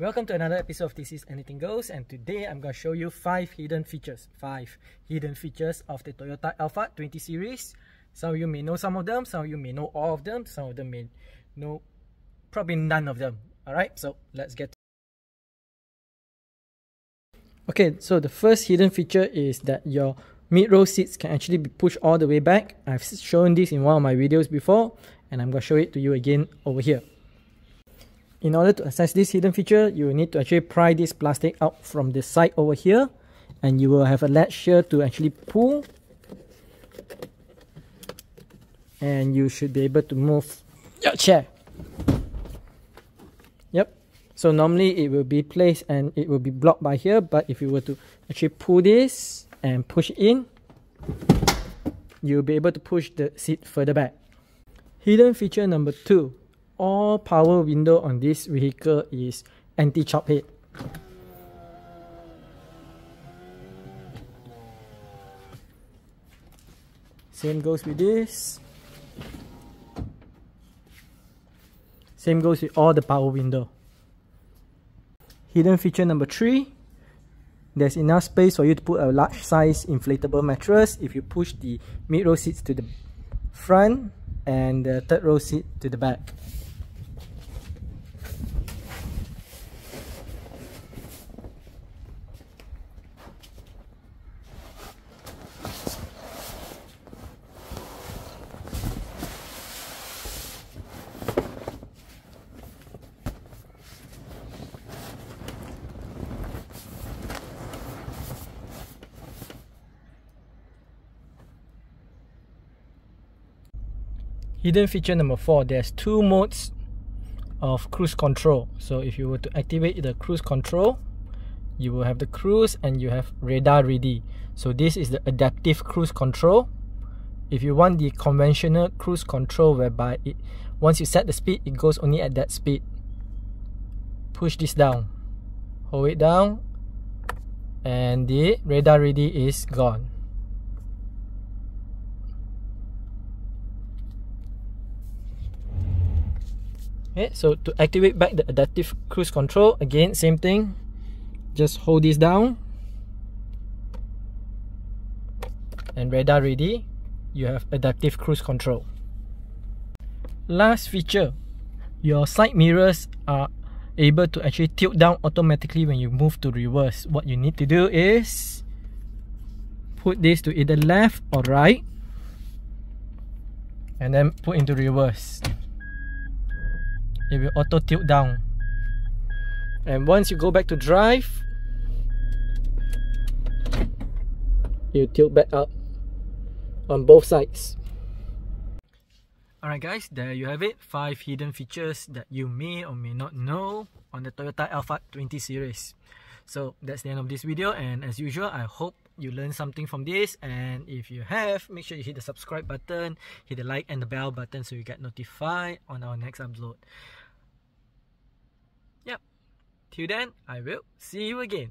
Welcome to another episode of TC's Anything Goes and today I'm going to show you 5 hidden features. 5 hidden features of the Toyota Alphard 20 series. Some of you may know some of them, some of you may know all of them, some of them may know probably none of them. Alright, so let's get Okay, so the first hidden feature is that your mid-row seats can actually be pushed all the way back. I've shown this in one of my videos before and I'm going to show it to you again over here. In order to access this hidden feature, you need to actually pry this plastic out from the side over here and you will have a latch here to actually pull and you should be able to move your chair. Yep. So normally it will be placed and it will be blocked by here but if you were to actually pull this and push it in, you'll be able to push the seat further back. Hidden feature number two all power window on this vehicle is anti-chop head. Same goes with this. Same goes with all the power window. Hidden feature number 3. There's enough space for you to put a large size inflatable mattress if you push the mid row seats to the front and the third row seat to the back. Hidden feature number 4, there's two modes of cruise control. So if you were to activate the cruise control, you will have the cruise and you have radar ready. So this is the adaptive cruise control. If you want the conventional cruise control whereby it once you set the speed, it goes only at that speed. Push this down. Hold it down and the radar ready is gone. Okay, so to activate back the adaptive cruise control, again, same thing. Just hold this down. And radar ready, you have adaptive cruise control. Last feature, your side mirrors are able to actually tilt down automatically when you move to reverse. What you need to do is put this to either left or right and then put into reverse it will auto tilt down and once you go back to drive you tilt back up on both sides Alright guys, there you have it. 5 hidden features that you may or may not know on the Toyota Alphard 20 series. So that's the end of this video and as usual, I hope you learned something from this and if you have, make sure you hit the subscribe button, hit the like and the bell button so you get notified on our next upload. Yep, till then, I will see you again.